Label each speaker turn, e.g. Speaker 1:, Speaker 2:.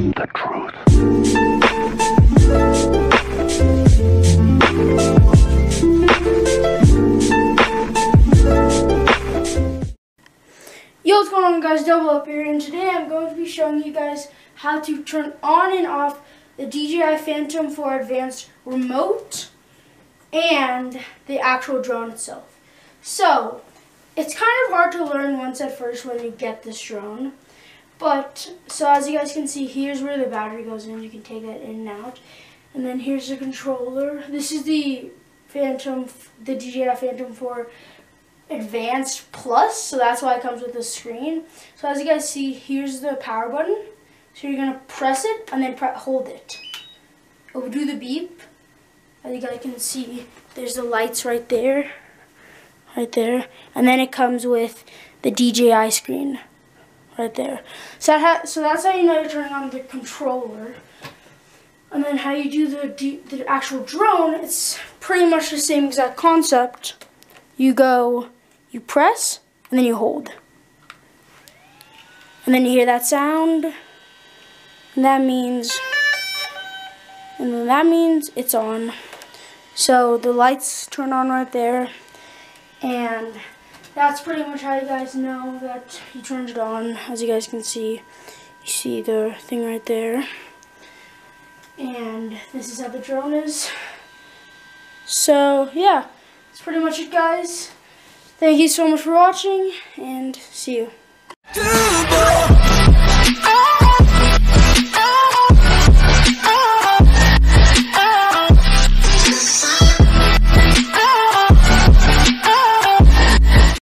Speaker 1: The truth.
Speaker 2: Yo, what's going on guys? Double Up here, and today I'm going to be showing you guys how to turn on and off the DJI Phantom 4 Advanced remote and the actual drone itself. So, it's kind of hard to learn once at first when you get this drone. But, so as you guys can see, here's where the battery goes in. You can take that in and out. And then here's the controller. This is the Phantom, the DJI Phantom 4 Advanced Plus, so that's why it comes with the screen. So as you guys see, here's the power button. So you're gonna press it and then pre hold it. It will do the beep. As you guys can see, there's the lights right there, right there, and then it comes with the DJI screen, right there. So that so that's how you know you're turning on the controller. And then how you do the the actual drone, it's pretty much the same exact concept. You go you press and then you hold. And then you hear that sound. And that means and then that means it's on. So the lights turn on right there. And that's pretty much how you guys know that you turned it on. As you guys can see, you see the thing right there. And this is how the drone is. So yeah, that's pretty much it guys. Thank you so much for watching, and see you.